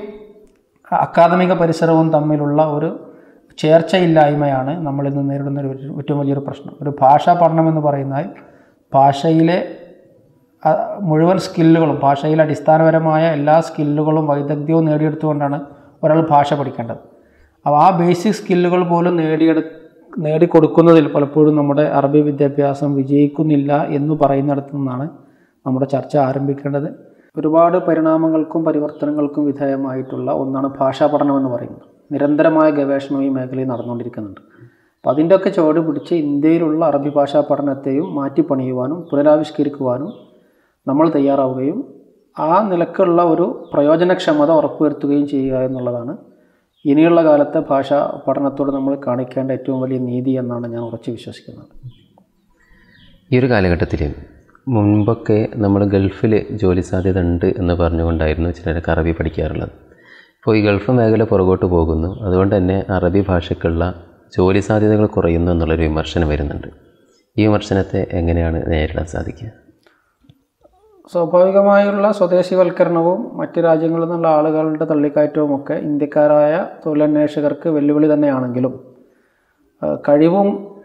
അക്കാദമിക പരിസരവും തമ്മിലുള്ള ഒരു ചേർച്ചയില്ലായ്മയാണ് നമ്മളിന്ന് നേരിടുന്ന ഒരു ഏറ്റവും വലിയൊരു പ്രശ്നം. ഒരു ഭാഷാ പഠനം എന്ന് പറയുന്നാൽ ഭാഷയിലെ മുഴുവൻ സ്കില്ലുകളും ഭാഷയിലെ അടിസ്ഥാനപരമായ എല്ലാ സ്കില്ലുകളും വൈദഗ്ധ്യവും നേടിയെടുത്തുകൊണ്ടാണ് ഒരാൾ ഭാഷ പഠിക്കേണ്ടത്. അപ്പോൾ ആ ബേസിക് സ്കില്ലുകൾ പോലും നേടിയെടു നേടിക്കൊടുക്കുന്നതിൽ പലപ്പോഴും നമ്മുടെ അറബി വിദ്യാഭ്യാസം വിജയിക്കുന്നില്ല എന്ന് പറയുന്നിടത്തു നിന്നാണ് നമ്മുടെ ചർച്ച ആരംഭിക്കേണ്ടത്. ഒരുപാട് പരിണാമങ്ങൾക്കും പരിവർത്തനങ്ങൾക്കും വിധേയമായിട്ടുള്ള ഒന്നാണ് ഭാഷാ പഠനം എന്ന് പറയുന്നത്. നിരന്തരമായ ഗവേഷണം ഈ മേഖലയിൽ നടന്നുകൊണ്ടിരിക്കുന്നുണ്ട്. അപ്പോൾ അതിന്റെയൊക്കെ ചുവട് പിടിച്ച് ഇന്ത്യയിലുള്ള അറബി ഭാഷാ പഠനത്തെയും മാറ്റിപ്പണിയുവാനും പുനരാവിഷ്കരിക്കുവാനും നമ്മൾ തയ്യാറാവുകയും ആ നിലക്കുള്ള ഒരു പ്രയോജനക്ഷമത ഉറപ്പുവരുത്തുകയും ചെയ്യുക എന്നുള്ളതാണ് ഇനിയുള്ള കാലത്തെ ഭാഷാ പഠനത്തോട് നമ്മൾ കാണിക്കേണ്ട ഏറ്റവും വലിയ നീതി എന്നാണ് ഞാൻ ഉറച്ചു വിശ്വസിക്കുന്നത്. ഈ ഒരു കാലഘട്ടത്തിൽ മുൻപൊക്കെ നമ്മൾ ഗൾഫിൽ ജോലി സാധ്യത ഉണ്ട് എന്ന് പറഞ്ഞുകൊണ്ടായിരുന്നു ചിലരൊക്കെ അറബി പഠിക്കാറുള്ളത്. ഇപ്പോൾ ഈ ഗൾഫ് മേഖല പുറകോട്ട് പോകുന്നു. അതുകൊണ്ട് തന്നെ അറബി ഭാഷയ്ക്കുള്ള ജോലി സാധ്യതകൾ കുറയുന്നു എന്നുള്ളൊരു വിമർശനം വരുന്നുണ്ട്. ഈ വിമർശനത്തെ എങ്ങനെയാണ് നേരിടാൻ സാധിക്കുക? സ്വാഭാവികമായുള്ള സ്വദേശിവൽക്കരണവും മറ്റ് രാജ്യങ്ങളിൽ നിന്നുള്ള ആളുകളുടെ തള്ളിക്കയറ്റവും ഒക്കെ ഇന്ത്യക്കാരായ തൊഴിലന്വേഷകർക്ക് വെല്ലുവിളി തന്നെയാണെങ്കിലും കഴിവും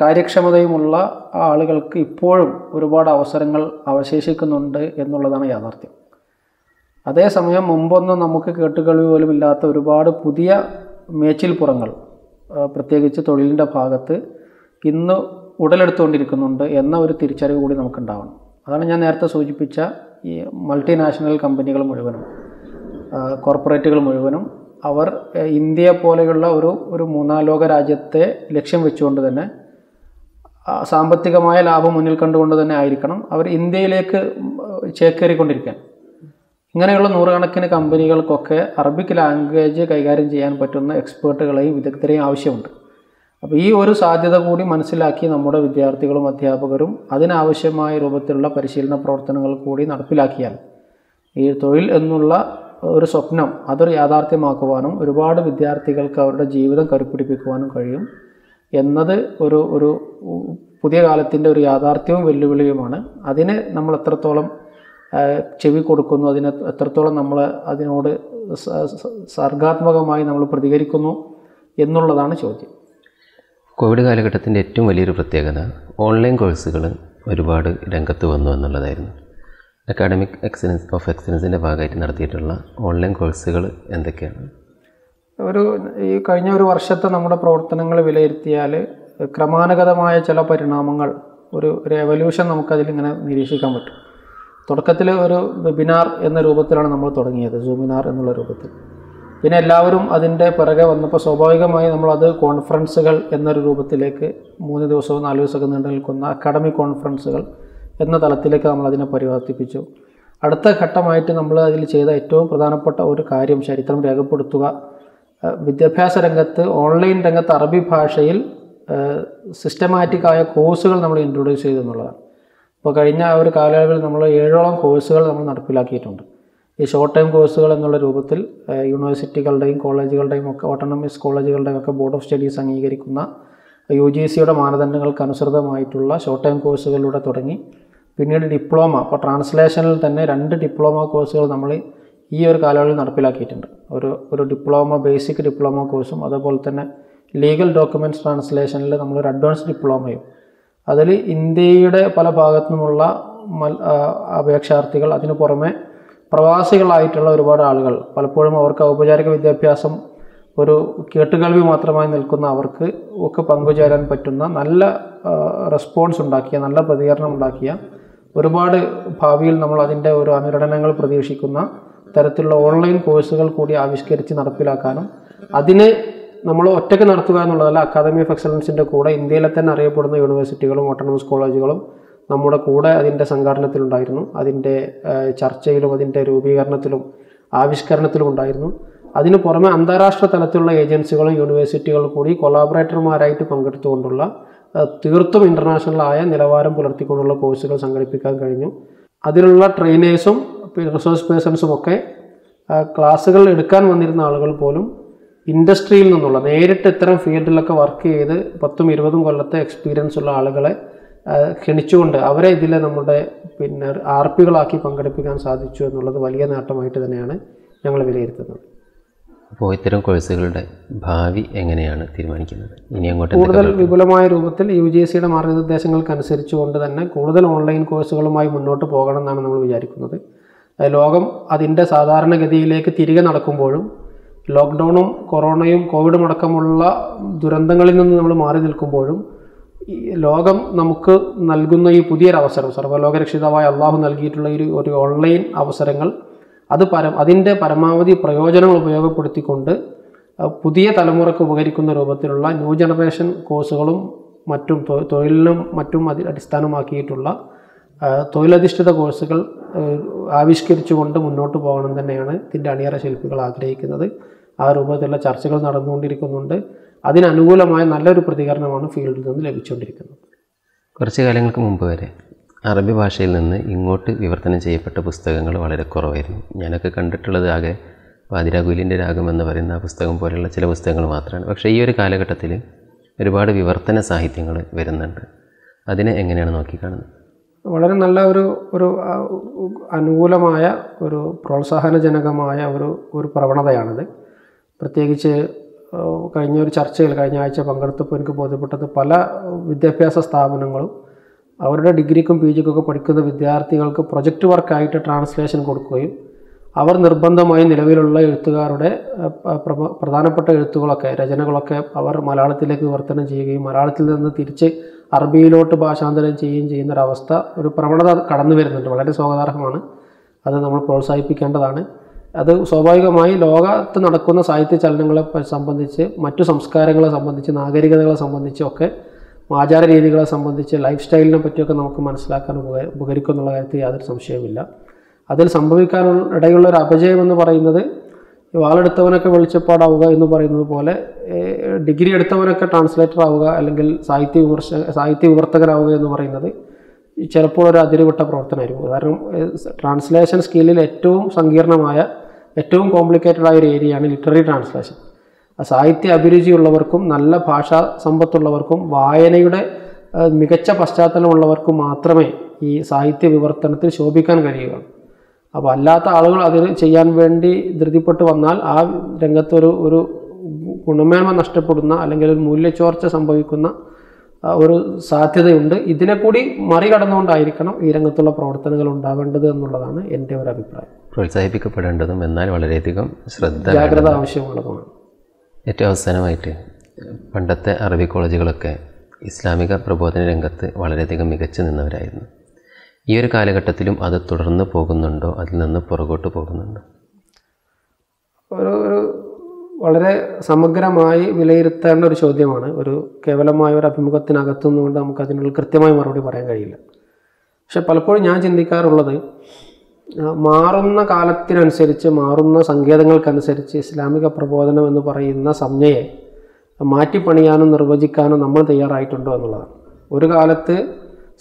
കാര്യക്ഷമതയുമുള്ള ആളുകൾക്ക് ഇപ്പോഴും ഒരുപാട് അവസരങ്ങൾ അവശേഷിക്കുന്നുണ്ട് എന്നുള്ളതാണ് യാഥാർത്ഥ്യം. അതേസമയം മുമ്പൊന്നും നമുക്ക് കേട്ടുകേൾവി പോലും ഇല്ലാത്ത ഒരുപാട് പുതിയ മേച്ചിൽപ്പുറങ്ങൾ പ്രത്യേകിച്ച് തൊഴിലിന്റെ ഭാഗത്ത് ഇന്ന് ഉടലെടുത്തുകൊണ്ടിരിക്കുന്നുണ്ട് എന്ന ഒരു തിരിച്ചറിവ് കൂടി നമുക്കുണ്ടാവണം. അതാണ് ഞാൻ നേരത്തെ സൂചിപ്പിച്ച ഈ മൾട്ടിനാഷണൽ കമ്പനികൾ മുഴുവനും കോർപ്പറേറ്റുകൾ മുഴുവനും. അവർ ഇന്ത്യ പോലെയുള്ള ഒരു ഒരു മൂന്നാം ലോക രാജ്യത്തെ ലക്ഷ്യം വെച്ചുകൊണ്ട് തന്നെ സാമ്പത്തികമായ ലാഭം മുന്നിൽ കണ്ടുകൊണ്ട് തന്നെ ആയിരിക്കണം അവർ ഇന്ത്യയിലേക്ക് ചേക്കേറിക്കൊണ്ടിരിക്കാൻ. ഇങ്ങനെയുള്ള നൂറുകണക്കിന് കമ്പനികൾക്കൊക്കെ അറബിക് ലാംഗ്വേജ് കൈകാര്യം ചെയ്യാൻ പറ്റുന്ന എക്സ്പേർട്ടുകളെയും വിദഗ്ധരെയും ആവശ്യമുണ്ട്. അപ്പോൾ ഈ ഒരു സാധ്യത കൂടി മനസ്സിലാക്കി നമ്മുടെ വിദ്യാർത്ഥികളും അധ്യാപകരും അതിനാവശ്യമായ രൂപത്തിലുള്ള പരിശീലന പ്രവർത്തനങ്ങൾ കൂടി നടപ്പിലാക്കിയാൽ ഈ തൊഴിൽ എന്നുള്ള ഒരു സ്വപ്നം അതൊരു യാഥാർത്ഥ്യമാക്കുവാനും ഒരുപാട് വിദ്യാർത്ഥികൾക്ക് അവരുടെ ജീവിതം കരുപ്പിടിപ്പിക്കുവാനും കഴിയും. എന്നത് ഒരു ഒരു പുതിയ കാലത്തിന്റെ ഒരു യാഥാർത്ഥ്യവും വെല്ലുവിളിയുമാണ്. അതിന് നമ്മൾ എത്രത്തോളം ചെവി കൊടുക്കുന്നു അതിന് എത്രത്തോളം നമ്മൾ അതിനോട് സർഗാത്മകമായി നമ്മൾ പ്രതികരിക്കുന്നു എന്നുള്ളതാണ് ചോദ്യം. കോവിഡ് കാലഘട്ടത്തിന്റെ ഏറ്റവും വലിയൊരു പ്രത്യേകത ഓൺലൈൻ കോഴ്സുകൾ ഒരുപാട് രംഗത്ത് വന്നു എന്നുള്ളതായിരുന്നു. അക്കാഡമിക് എക്സലൻസ് ഓഫ് എക്സലൻസിന്റെ ഭാഗമായിട്ട് നടത്തിയിട്ടുള്ള ഓൺലൈൻ കോഴ്സുകൾ എന്തൊക്കെയാണ്? ഒരു ഈ കഴിഞ്ഞ ഒരു വർഷത്തെ നമ്മുടെ പ്രവർത്തനങ്ങൾ വിലയിരുത്തിയാൽ ക്രമാനുഗതമായ ചില പരിണാമങ്ങൾ ഒരു റെവല്യൂഷൻ ഇങ്ങനെ നിരീക്ഷിക്കാൻ പറ്റും. തുടക്കത്തിൽ ഒരു വെബിനാർ എന്ന രൂപത്തിലാണ് നമ്മൾ തുടങ്ങിയത് സൂമിനാർ എന്നുള്ള രൂപത്തിൽ. പിന്നെ എല്ലാവരും അതിന്റെ പിറകെ വന്നപ്പോൾ സ്വാഭാവികമായി നമ്മളത് കോൺഫറൻസുകൾ എന്നൊരു രൂപത്തിലേക്ക് മൂന്ന് ദിവസവും നാല് ദിവസമൊക്കെ നീണ്ടു നിൽക്കുന്ന അക്കാഡമിക് കോൺഫറൻസുകൾ എന്ന തലത്തിലേക്ക് നമ്മൾ അതിനെ പരിവർത്തിപ്പിച്ചു. അടുത്ത ഘട്ടമായിട്ട് നമ്മൾ അതിൽ ചെയ്ത ഏറ്റവും പ്രധാനപ്പെട്ട ഒരു കാര്യം ചരിത്രം രേഖപ്പെടുത്തുക വിദ്യാഭ്യാസ രംഗത്ത് ഓൺലൈൻ രംഗത്ത് അറബി ഭാഷയിൽ സിസ്റ്റമാറ്റിക്കായ കോഴ്സുകൾ നമ്മൾ ഇൻട്രൊഡ്യൂസ് ചെയ്തു എന്നുള്ളതാണ് ഇപ്പോൾ കഴിഞ്ഞ ഒരു കാലയളവിൽ നമ്മൾ ഏഴോളം കോഴ്സുകൾ നമ്മൾ നടപ്പിലാക്കിയിട്ടുണ്ട്. ഈ ഷോർട്ട് ടൈം കോഴ്സുകൾ എന്നുള്ള രൂപത്തിൽ യൂണിവേഴ്സിറ്റികളുടെയും കോളേജുകളുടെയും ഒക്കെ ഓട്ടോണമസ് കോളേജുകളുടെയും ഒക്കെ ബോർഡ് ഓഫ് സ്റ്റഡീസ് അംഗീകരിക്കുന്ന യു ജി സിയുടെ മാനദണ്ഡങ്ങൾക്ക് അനുസൃതമായിട്ടുള്ള ഷോർട്ട് ടൈം കോഴ്സുകളിലൂടെ തുടങ്ങി. പിന്നീട് ഡിപ്ലോമ ഇപ്പോൾ ട്രാൻസ്ലേഷനിൽ തന്നെ രണ്ട് ഡിപ്ലോമ കോഴ്സുകൾ നമ്മൾ ഈ ഒരു കാലയളവിൽ നടപ്പിലാക്കിയിട്ടുണ്ട്. ഒരു ഒരു ഡിപ്ലോമ ബേസിക് ഡിപ്ലോമ കോഴ്സും അതുപോലെ തന്നെ ലീഗൽ ഡോക്യുമെന്റ്സ് ട്രാൻസ്ലേഷനിൽ നമ്മളൊരു അഡ്വാൻസ് ഡിപ്ലോമയും അതിൽ ഇന്ത്യയുടെ പല ഭാഗത്തു നിന്നുമുള്ള മൽ അപേക്ഷാർത്ഥികൾ അതിനു പുറമെ പ്രവാസികളായിട്ടുള്ള ഒരുപാട് ആളുകൾ പലപ്പോഴും അവർക്ക് ഔപചാരിക വിദ്യാഭ്യാസം ഒരു കേട്ടുകേൾവി മാത്രമായി നിൽക്കുന്ന അവർക്ക് ഒക്കെ പങ്കുചേരാൻ പറ്റുന്ന നല്ല റെസ്പോൺസ് ഉണ്ടാക്കിയ നല്ല പ്രതികരണം ഉണ്ടാക്കിയ ഒരുപാട് ഭാവിയിൽ നമ്മൾ അതിന്റെ ഒരു അനുരണനങ്ങൾ പ്രതീക്ഷിക്കുന്ന തരത്തിലുള്ള ഓൺലൈൻ കോഴ്സുകൾ കൂടി ആവിഷ്കരിച്ച് നടപ്പിലാക്കാനും അതിനെ നമ്മൾ ഒറ്റയ്ക്ക് നടത്തുക എന്നുള്ളതല്ല അക്കാദമി ഓഫ് എക്സലൻസിന്റെ കൂടെ ഇന്ത്യയിലെ തന്നെ അറിയപ്പെടുന്ന യൂണിവേഴ്സിറ്റികളും ഓട്ടോണമസ് കോളേജുകളും നമ്മുടെ കൂടെ അതിന്റെ സംഘടനത്തിലുണ്ടായിരുന്നു അതിന്റെ ചർച്ചയിലും അതിന്റെ രൂപീകരണത്തിലും ആവിഷ്കരണത്തിലും ഉണ്ടായിരുന്നു. അതിനു പുറമെ അന്താരാഷ്ട്ര തലത്തിലുള്ള ഏജൻസികളും യൂണിവേഴ്സിറ്റികളും കൂടി കൊളാബറേറ്റർമാരായിട്ട് പങ്കെടുത്തുകൊണ്ടുള്ള തീർത്തും തീർത്തും ഇന്റർനാഷണലായ നിലവാരം പുലർത്തിക്കൊണ്ടുള്ള കോഴ്സുകൾ സംഘടിപ്പിക്കാൻ കഴിഞ്ഞു. അതിലുള്ള ട്രെയിനേഴ്സും റിസോഴ്സ് പേഴ്സൺസും ഒക്കെ ക്ലാസ്സുകൾ എടുക്കാൻ വന്നിരുന്ന ആളുകൾ പോലും ഇൻഡസ്ട്രിയിൽ നിന്നുള്ള നേരിട്ട് ഇത്തരം ഫീൽഡിലൊക്കെ വർക്ക് ചെയ്ത് പത്തും ഇരുപതും കൊല്ലത്തെ എക്സ്പീരിയൻസ് ഉള്ള ആളുകളെ ക്ഷണിച്ചുകൊണ്ട് അവരെ ഇതിൽ നമ്മുടെ പിന്നെ ആർ പികളാക്കി പങ്കെടുപ്പിക്കാൻ സാധിച്ചു എന്നുള്ളത് വലിയ നേട്ടമായിട്ട് തന്നെയാണ് ഞങ്ങൾ വിലയിരുത്തുന്നത്. അപ്പോൾ ഇത്തരം കോഴ്സുകളുടെ ഭാവി എങ്ങനെയാണ് തീരുമാനിക്കുന്നത്? ഇനി അങ്ങോട്ട് കൂടുതൽ വിപുലമായ രൂപത്തിൽ യു ജി എസ് സിയുടെ മാർഗനിർദ്ദേശങ്ങൾക്കനുസരിച്ചുകൊണ്ട് തന്നെ കൂടുതൽ ഓൺലൈൻ കോഴ്സുകളുമായി മുന്നോട്ട് പോകണം എന്നാണ് നമ്മൾ വിചാരിക്കുന്നത്. ലോകം അതിന്റെ സാധാരണഗതിയിലേക്ക് തിരികെ നടക്കുമ്പോഴും ലോക്ക്ഡൗണും കൊറോണയും കോവിഡും അടക്കമുള്ള ദുരന്തങ്ങളിൽ നിന്ന് നമ്മൾ മാറി നിൽക്കുമ്പോഴും ഈ ലോകം നമുക്ക് നൽകുന്ന ഈ പുതിയൊരവസരം സർവലോകരക്ഷിതാവായ അള്ളാഹു നൽകിയിട്ടുള്ള ഈ ഒരു ഒരു ഓൺലൈൻ അവസരങ്ങൾ അത് പരം അതിന്റെ പരമാവധി പ്രയോജനങ്ങൾ ഉപയോഗപ്പെടുത്തിക്കൊണ്ട് പുതിയ തലമുറയ്ക്ക് ഉപകരിക്കുന്ന രൂപത്തിലുള്ള ന്യൂ ജനറേഷൻ കോഴ്സുകളും മറ്റും തൊഴിലിനും മറ്റും അതി അടിസ്ഥാനമാക്കിയിട്ടുള്ള തൊഴിലധിഷ്ഠിത കോഴ്സുകൾ ആവിഷ്കരിച്ചുകൊണ്ട് മുന്നോട്ട് പോകണം തന്നെയാണ് ഇതിന്റെ അണിയറ ശില്പികൾ ആഗ്രഹിക്കുന്നത്. ആ രൂപത്തിലുള്ള ചർച്ചകൾ നടന്നുകൊണ്ടിരിക്കുന്നുണ്ട്. അതിനനുകൂലമായ നല്ലൊരു പ്രതികരണമാണ് ഫീൽഡിൽ നിന്ന് ലഭിച്ചുകൊണ്ടിരിക്കുന്നത്. കുറച്ച് കാലങ്ങൾക്ക് മുമ്പ് വരെ. അറബി ഭാഷയിൽ നിന്ന് ഇങ്ങോട്ട് വിവർത്തനം ചെയ്യപ്പെട്ട പുസ്തകങ്ങൾ വളരെ കുറവായിരുന്നു. ഞാനൊക്കെ കണ്ടിട്ടുള്ളത് ആകെ വാതിരാകുലിന്റെ രാഗം എന്ന് പറയുന്ന ആ പുസ്തകം പോലെയുള്ള ചില പുസ്തകങ്ങൾ മാത്രമാണ്. പക്ഷേ ഈ ഒരു കാലഘട്ടത്തിൽ ഒരുപാട് വിവർത്തന സാഹിത്യങ്ങൾ വരുന്നുണ്ട്. അതിനെ എങ്ങനെയാണ് നോക്കിക്കാണുന്നത്? വളരെ നല്ല ഒരു ഒരു അനുകൂലമായ ഒരു പ്രോത്സാഹനജനകമായ ഒരു ഒരു പ്രവണതയാണിത്. പ്രത്യേകിച്ച് കഴിഞ്ഞ ഒരു ചർച്ചയിൽ കഴിഞ്ഞ ആഴ്ച പങ്കെടുത്തപ്പോൾ എനിക്ക് ബോധ്യപ്പെട്ടത് പല വിദ്യാഭ്യാസ സ്ഥാപനങ്ങളും അവരുടെ ഡിഗ്രിക്കും പി ഒക്കെ പഠിക്കുന്ന വിദ്യാർത്ഥികൾക്ക് പ്രൊജക്റ്റ് വർക്കായിട്ട് ട്രാൻസ്ലേഷൻ കൊടുക്കുകയും അവർ നിർബന്ധമായും നിലവിലുള്ള എഴുത്തുകാരുടെ പ്രധാനപ്പെട്ട എഴുത്തുകളൊക്കെ രചനകളൊക്കെ അവർ മലയാളത്തിലേക്ക് വിവർത്തനം ചെയ്യുകയും മലയാളത്തിൽ നിന്ന് തിരിച്ച് അറബിയിലോട്ട് ഭാഷാന്തരം ചെയ്യുകയും ചെയ്യുന്ന ഒരവസ്ഥ ഒരു പ്രവണത കടന്നു വരുന്നുണ്ട്. വളരെ സ്വാഗതാർഹമാണ്. അത് നമ്മൾ പ്രോത്സാഹിപ്പിക്കേണ്ടതാണ്. അത് സ്വാഭാവികമായി ലോകത്ത് നടക്കുന്ന സാഹിത്യ ചലനങ്ങളെ സംബന്ധിച്ച് മറ്റു സംസ്കാരങ്ങളെ സംബന്ധിച്ച് നാഗരികതകളെ സംബന്ധിച്ചൊക്കെ ആചാര രീതികളെ സംബന്ധിച്ച് ലൈഫ് സ്റ്റൈലിനെ പറ്റിയൊക്കെ നമുക്ക് മനസ്സിലാക്കാൻ ഉപക ഉപകരിക്കും എന്നുള്ള കാര്യത്തിൽ യാതൊരു സംശയവുമില്ല. അതിൽ സംഭവിക്കാനുള്ള ഇടയുള്ള ഒരു അപജയം എന്ന് പറയുന്നത് വാളെടുത്തവനൊക്കെ വെളിച്ചപ്പാടാവുക എന്ന് പറയുന്നത് പോലെ ഡിഗ്രി എടുത്തവനൊക്കെ ട്രാൻസ്ലേറ്റർ ആവുക അല്ലെങ്കിൽ സാഹിത്യ വിമർശ സാഹിത്യ വിവർത്തകരാവുക എന്ന് പറയുന്നത് ചിലപ്പോൾ ഒരു അതിരുവിട്ട പ്രവർത്തനമായിരിക്കും. കാരണം ട്രാൻസ്ലേഷൻ സ്കില്ലിൽ ഏറ്റവും സങ്കീർണമായ ഏറ്റവും കോംപ്ലിക്കേറ്റഡ് ആയ ഒരു ഏരിയയാണ് ലിറ്റററി ട്രാൻസ്ലേഷൻ സാഹിത്യ അഭിരുചിയുള്ളവർക്കും നല്ല ഭാഷാ സമ്പത്തുള്ളവർക്കും വായനയുടെ മികച്ച പശ്ചാത്തലമുള്ളവർക്കും മാത്രമേ ഈ സാഹിത്യ വിവർത്തനത്തിൽ ശോഭിക്കാൻ കഴിയുകയുള്ളൂ. അപ്പോൾ അല്ലാത്ത ആളുകൾ അതിന് ചെയ്യാൻ വേണ്ടി ധൃതിപ്പെട്ട് വന്നാൽ ആ രംഗത്തൊരു ഒരു ഗുണമേന്മ നഷ്ടപ്പെടുന്ന അല്ലെങ്കിൽ ഒരു മൂല്യച്ചോർച്ച സംഭവിക്കുന്ന ഒരു സാധ്യതയുണ്ട്. ഇതിനെ കൂടി മറികടന്നുകൊണ്ടായിരിക്കണം ഈ രംഗത്തുള്ള പ്രവർത്തനങ്ങൾ ഉണ്ടാവേണ്ടത് എന്നുള്ളതാണ് എന്റെ ഒരു അഭിപ്രായം. പ്രോത്സാഹിപ്പിക്കപ്പെടേണ്ടതും എന്നാൽ വളരെയധികം ശ്രദ്ധ ജാഗ്രത ആവശ്യമുള്ളതുമാണ്. ഏറ്റവും അവസാനമായിട്ട് പണ്ടത്തെ അറബി കോളേജുകളൊക്കെ ഇസ്ലാമിക പ്രബോധന രംഗത്ത് വളരെയധികം മികച്ചു നിന്നവരായിരുന്നു. ഈ ഒരു കാലഘട്ടത്തിലും അത് തുടർന്ന് പോകുന്നുണ്ടോ? അതിൽ നിന്ന് പുറകോട്ട് പോകുന്നുണ്ടോ? ഒരു ഒരു വളരെ സമഗ്രമായി വിലയിരുത്തേണ്ട ഒരു ചോദ്യമാണ്. ഒരു കേവലമായ ഒരു അഭിമുഖത്തിനകത്തുനിന്നുകൊണ്ട് നമുക്ക് അതിനുള്ള കൃത്യമായ മറുപടി പറയാൻ കഴിയില്ല. പക്ഷെ പലപ്പോഴും ഞാൻ ചിന്തിക്കാറുള്ളത് മാറുന്ന കാലത്തിനനുസരിച്ച് മാറുന്ന സങ്കേതങ്ങൾക്കനുസരിച്ച് ഇസ്ലാമിക പ്രബോധനം എന്ന് പറയുന്ന സംജ്ഞയെ മാറ്റിപ്പണിയാനും നിർവചിക്കാനും നമ്മൾ തയ്യാറായിട്ടുണ്ടോ എന്നുള്ളതാണ്. ഒരു കാലത്ത്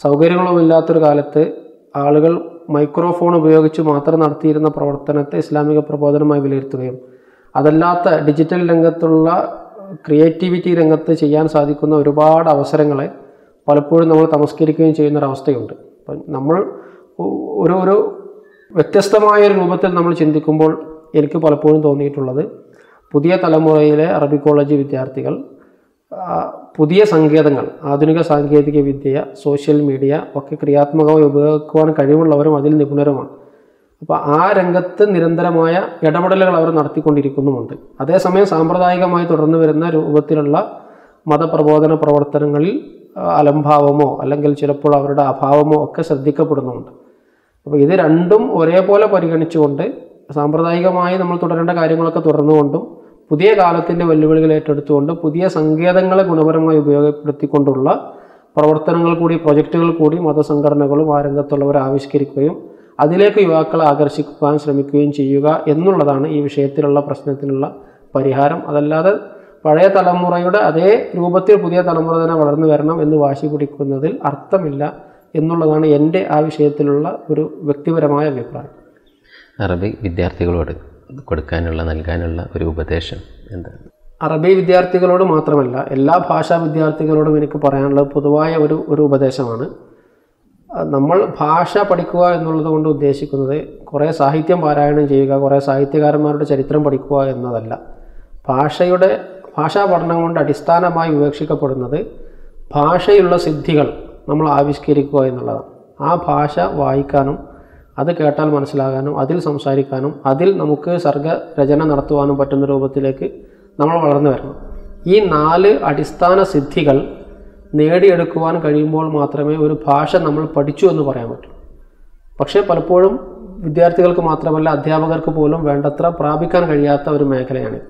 സൗകര്യങ്ങളുമില്ലാത്തൊരു കാലത്ത് ആളുകൾ മൈക്രോഫോൺ ഉപയോഗിച്ച് മാത്രം നടത്തിയിരുന്ന പ്രവർത്തനത്തെ ഇസ്ലാമിക പ്രബോധനമായി വിലയിരുത്തുകയും അതല്ലാത്ത ഡിജിറ്റൽ രംഗത്തുള്ള ക്രിയേറ്റിവിറ്റി രംഗത്ത് ചെയ്യാൻ സാധിക്കുന്ന ഒരുപാട് അവസരങ്ങളെ പലപ്പോഴും നമ്മൾ തമസ്കരിക്കുകയും ചെയ്യുന്നൊരവസ്ഥയുണ്ട്. അപ്പം നമ്മൾ ഒരു ഒരു വ്യത്യസ്തമായ ഒരു രൂപത്തിൽ നമ്മൾ ചിന്തിക്കുമ്പോൾ എനിക്ക് പലപ്പോഴും തോന്നിയിട്ടുള്ളത് പുതിയ തലമുറയിലെ അറബി കോളേജ് വിദ്യാർത്ഥികൾ പുതിയ സങ്കേതങ്ങൾ ആധുനിക സാങ്കേതിക വിദ്യ സോഷ്യൽ മീഡിയ ഒക്കെ ക്രിയാത്മകമായി ഉപയോഗിക്കുവാൻ കഴിവുള്ളവരും അതിൽ നിപുണരുമാണ്. അപ്പോൾ ആ രംഗത്ത് നിരന്തരമായ ഇടപെടലുകൾ അവർ നടത്തിക്കൊണ്ടിരിക്കുന്നുമുണ്ട്. അതേസമയം സാമ്പ്രദായികമായി തുടർന്നു വരുന്ന രൂപത്തിലുള്ള മതപ്രബോധന പ്രവർത്തനങ്ങളിൽ അലംഭാവമോ അല്ലെങ്കിൽ ചിലപ്പോൾ അവരുടെ അഭാവമോ ഒക്കെ ശ്രദ്ധിക്കപ്പെടുന്നുമുണ്ട്. അപ്പോൾ ഇത് രണ്ടും ഒരേപോലെ പരിഗണിച്ചുകൊണ്ട് സാമ്പ്രദായികമായി നമ്മൾ തുടരേണ്ട കാര്യങ്ങളൊക്കെ തുടർന്നുകൊണ്ടും പുതിയ കാലത്തിന്റെ വെല്ലുവിളികൾ ഏറ്റെടുത്തുകൊണ്ട് പുതിയ സങ്കേതങ്ങളെ ഗുണപരമായി ഉപയോഗപ്പെടുത്തിക്കൊണ്ടുള്ള പ്രവർത്തനങ്ങൾ കൂടി പ്രൊജക്റ്റുകൾ കൂടി മതസംഘടനകളും ആ രംഗത്തുള്ളവർ ആവിഷ്കരിക്കുകയും അതിലേക്ക് യുവാക്കളെ ആകർഷിക്കുവാൻ ശ്രമിക്കുകയും ചെയ്യുക എന്നുള്ളതാണ് ഈ വിഷയത്തിലുള്ള പ്രശ്നത്തിനുള്ള പരിഹാരം. അതല്ലാതെ പഴയ തലമുറയുടെ അതേ രൂപത്തിൽ പുതിയ തലമുറ തന്നെ വളർന്നു വരണം എന്ന് വാശി പിടിക്കുന്നതിൽ അർത്ഥമില്ല. എന്നുള്ളതാണ് എന്റെ ആ വിഷയത്തിലുള്ള ഒരു വ്യക്തിപരമായ അഭിപ്രായം. അറബി വിദ്യാർത്ഥികളോട് കൊടുക്കാനുള്ള നൽകാനുള്ള ഒരു ഉപദേശം എന്താണ്? അറബി വിദ്യാർത്ഥികളോട് മാത്രമല്ല എല്ലാ ഭാഷാ വിദ്യാർത്ഥികളോടും എനിക്ക് പറയാനുള്ളത് പൊതുവായ ഒരു ഒരു ഉപദേശമാണ്. നമ്മൾ ഭാഷ പഠിക്കുക എന്നുള്ളത് കൊണ്ട് ഉദ്ദേശിക്കുന്നത് കുറേ സാഹിത്യം പാരായണം ചെയ്യുക കുറേ സാഹിത്യകാരന്മാരുടെ ചരിത്രം പഠിക്കുക എന്നതല്ല. ഭാഷയുടെ ഭാഷാ പഠനം കൊണ്ട് അടിസ്ഥാനമായി വിവക്ഷിക്കപ്പെടുന്നത് ഭാഷയുള്ള സിദ്ധികൾ നമ്മൾ ആവിഷ്കരിക്കുക എന്നുള്ളതാണ്. ആ ഭാഷ വായിക്കാനും അത് കേട്ടാൽ മനസ്സിലാകാനും അതിൽ സംസാരിക്കാനും അതിൽ നമുക്ക് സർഗരചന നടത്തുവാനും പറ്റുന്ന രൂപത്തിലേക്ക് നമ്മൾ വളർന്നു വരണം. ഈ നാല് അടിസ്ഥാന സിദ്ധികൾ നേടിയെടുക്കുവാൻ കഴിയുമ്പോൾ മാത്രമേ ഒരു ഭാഷ നമ്മൾ പഠിച്ചു എന്ന് പറയാൻ പറ്റൂ. പക്ഷേ പലപ്പോഴും വിദ്യാർത്ഥികൾക്ക് മാത്രമല്ല അധ്യാപകർക്ക് പോലും വേണ്ടത്ര പ്രാപിക്കാൻ കഴിയാത്ത ഒരു മേഖലയാണിത്.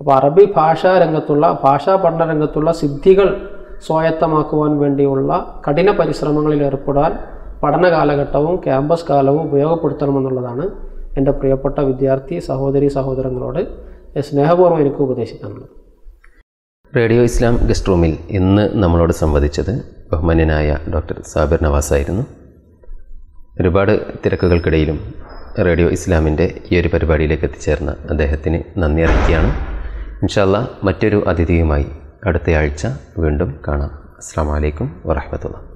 അപ്പോൾ അറബി ഭാഷാ രംഗത്തുള്ള ഭാഷാ പഠന രംഗത്തുള്ള സിദ്ധികൾ സ്വായത്തമാക്കുവാൻ വേണ്ടിയുള്ള കഠിന പരിശ്രമങ്ങളിൽ ഏർപ്പെടാൻ പഠന കാലഘട്ടവും ക്യാമ്പസ് കാലവും ഉപയോഗപ്പെടുത്തണമെന്നുള്ളതാണ് എന്റെ പ്രിയപ്പെട്ട വിദ്യാർത്ഥി സഹോദരി സഹോദരങ്ങളോട് സ്നേഹപൂർവം എനിക്ക് ഉപദേശിക്കാനുള്ളത്. റേഡിയോ ഇസ്ലാം ഗസ്റ്റ് റൂമിൽ ഇന്ന് നമ്മളോട് സംവദിച്ചത് ബഹുമാന്യനായ ഡോക്ടർ സാബിർ നവാസായിരുന്നു. ഒരുപാട് തിരക്കുകൾക്കിടയിലും റേഡിയോ ഇസ്ലാമിന്റെ ഈ ഒരു പരിപാടിയിലേക്ക് എത്തിച്ചേർന്ന അദ്ദേഹത്തിന് നന്ദി അറിയിക്കുകയാണ്. ഇൻഷാല്ല മറ്റൊരു അതിഥിയുമായി അടുത്തയാഴ്ച വീണ്ടും കാണാം. അസ്സാം വലൈക്കും വറഹമത്തുള്ള